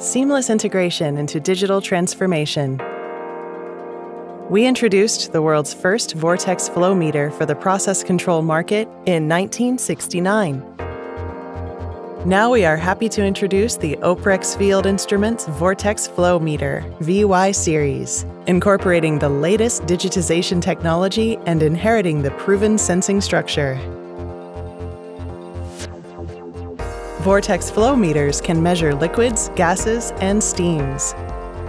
seamless integration into digital transformation. We introduced the world's first Vortex flow meter for the process control market in 1969. Now we are happy to introduce the Oprex Field Instruments Vortex Flow Meter VY series, incorporating the latest digitization technology and inheriting the proven sensing structure. Vortex flow meters can measure liquids, gases, and steams.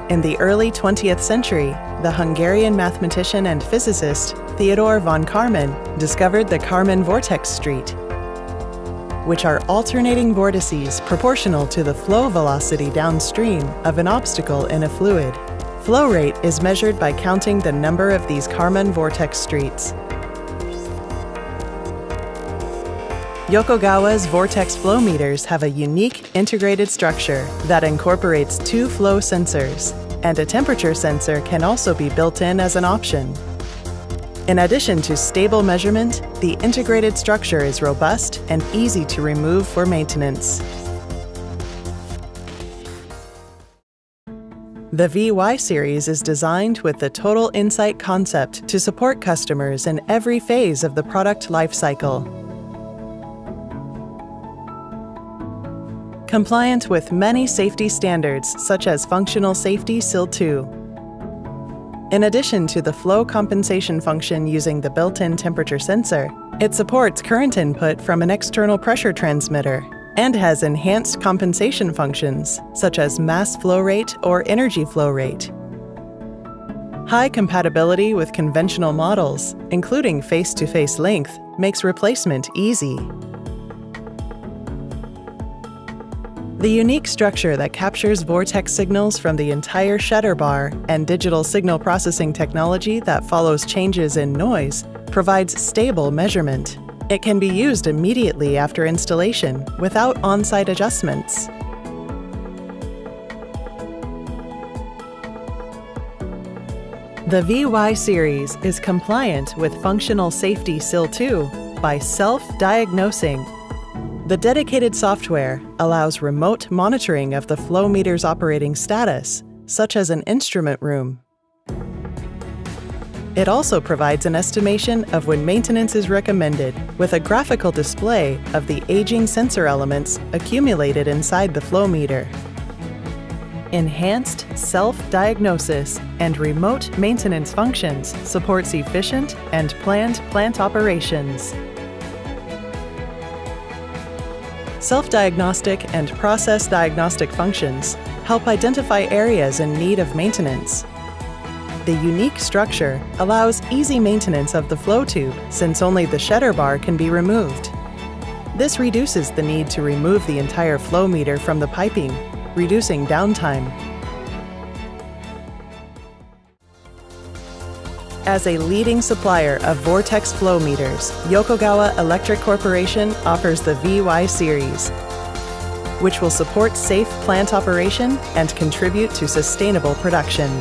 In the early 20th century, the Hungarian mathematician and physicist Theodor von Karman discovered the Karman vortex street, which are alternating vortices proportional to the flow velocity downstream of an obstacle in a fluid. Flow rate is measured by counting the number of these Karman vortex streets. Yokogawa's Vortex flow meters have a unique integrated structure that incorporates two flow sensors, and a temperature sensor can also be built in as an option. In addition to stable measurement, the integrated structure is robust and easy to remove for maintenance. The VY series is designed with the Total Insight concept to support customers in every phase of the product lifecycle. Compliant with many safety standards such as Functional Safety SIL 2. In addition to the flow compensation function using the built-in temperature sensor, it supports current input from an external pressure transmitter and has enhanced compensation functions such as mass flow rate or energy flow rate. High compatibility with conventional models, including face-to-face -face length, makes replacement easy. The unique structure that captures vortex signals from the entire shutter bar and digital signal processing technology that follows changes in noise provides stable measurement. It can be used immediately after installation without on-site adjustments. The VY series is compliant with Functional Safety SIL 2 by self-diagnosing the dedicated software allows remote monitoring of the flow meter's operating status, such as an instrument room. It also provides an estimation of when maintenance is recommended with a graphical display of the aging sensor elements accumulated inside the flow meter. Enhanced self-diagnosis and remote maintenance functions supports efficient and planned plant operations. Self-diagnostic and process diagnostic functions help identify areas in need of maintenance. The unique structure allows easy maintenance of the flow tube since only the shutter bar can be removed. This reduces the need to remove the entire flow meter from the piping, reducing downtime As a leading supplier of Vortex flow meters, Yokogawa Electric Corporation offers the VY series, which will support safe plant operation and contribute to sustainable production.